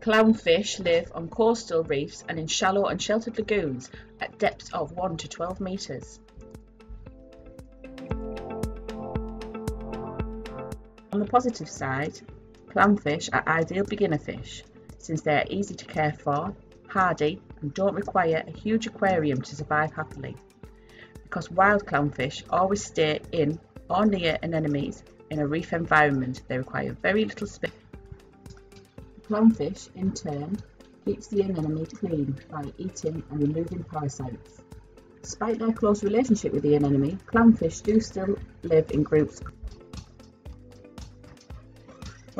Clownfish live on coastal reefs and in shallow and sheltered lagoons at depths of 1 to 12 metres. On the positive side, clownfish are ideal beginner fish since they are easy to care for, hardy and don't require a huge aquarium to survive happily. Because wild clownfish always stay in or near anemones in a reef environment, they require very little space. Clownfish, in turn, keeps the anemone clean by eating and removing parasites. Despite their close relationship with the anemone, clownfish do still live in groups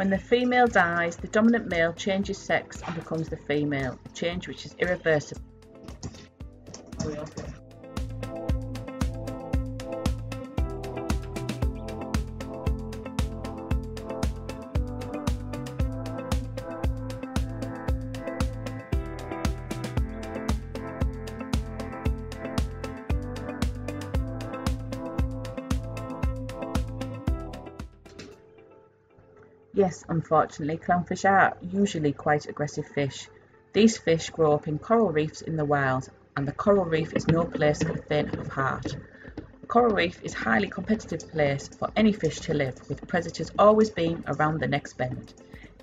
when the female dies, the dominant male changes sex and becomes the female, a change which is irreversible. Yes, unfortunately, clownfish are usually quite aggressive fish. These fish grow up in coral reefs in the wild, and the coral reef is no place for the faint of heart. Coral reef is a highly competitive place for any fish to live, with predators always being around the next bend.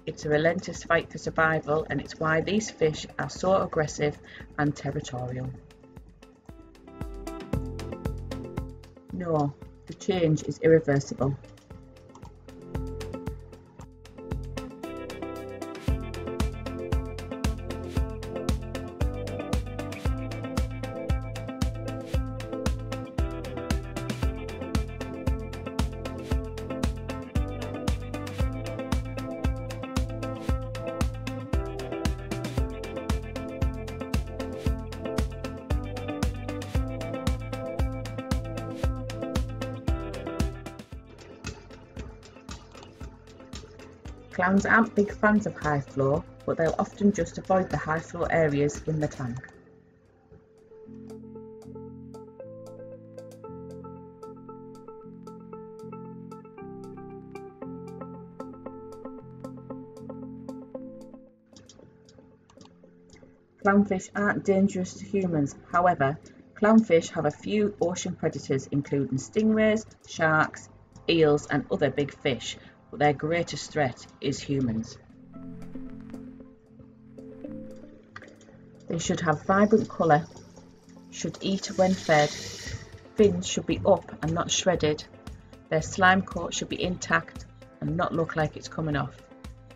It's a relentless fight for survival, and it's why these fish are so aggressive and territorial. No, the change is irreversible. Clowns aren't big fans of high flow, but they'll often just avoid the high flow areas in the tank. Clownfish aren't dangerous to humans, however, clownfish have a few ocean predators including stingrays, sharks, eels and other big fish, but their greatest threat is humans. They should have vibrant colour, should eat when fed, fins should be up and not shredded, their slime coat should be intact and not look like it's coming off.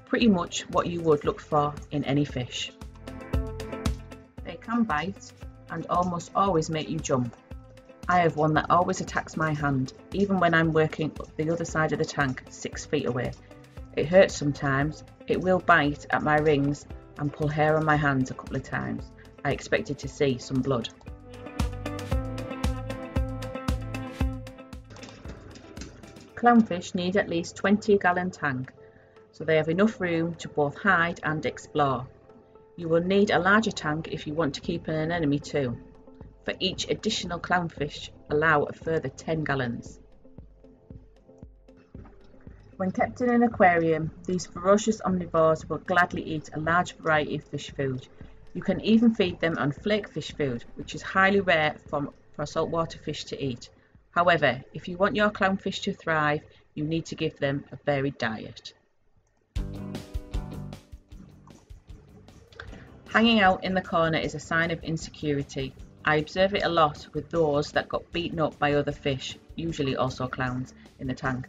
Pretty much what you would look for in any fish. They can bite and almost always make you jump. I have one that always attacks my hand, even when I'm working up the other side of the tank, six feet away. It hurts sometimes, it will bite at my rings and pull hair on my hands a couple of times. I expected to see some blood. Clownfish need at least 20 gallon tank, so they have enough room to both hide and explore. You will need a larger tank if you want to keep an anemone too. For each additional clownfish, allow a further 10 gallons. When kept in an aquarium, these ferocious omnivores will gladly eat a large variety of fish food. You can even feed them on flake fish food, which is highly rare for, for saltwater fish to eat. However, if you want your clownfish to thrive, you need to give them a varied diet. Hanging out in the corner is a sign of insecurity. I observe it a lot with those that got beaten up by other fish, usually also clowns, in the tank.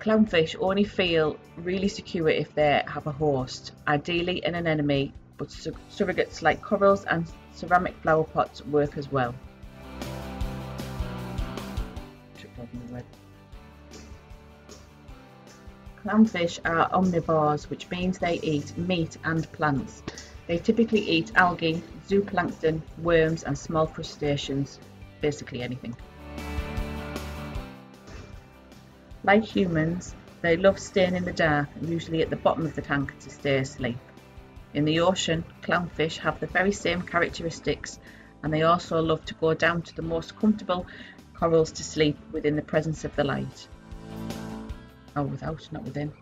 Clownfish only feel really secure if they have a host, ideally an anemone, but surrogates like corals and ceramic flower pots work as well. Clownfish are omnivores, which means they eat meat and plants. They typically eat algae, zooplankton, worms and small crustaceans, basically anything. Like humans, they love staying in the dark, usually at the bottom of the tank to stay asleep. In the ocean, clownfish have the very same characteristics and they also love to go down to the most comfortable corals to sleep within the presence of the light. Oh, without, not within.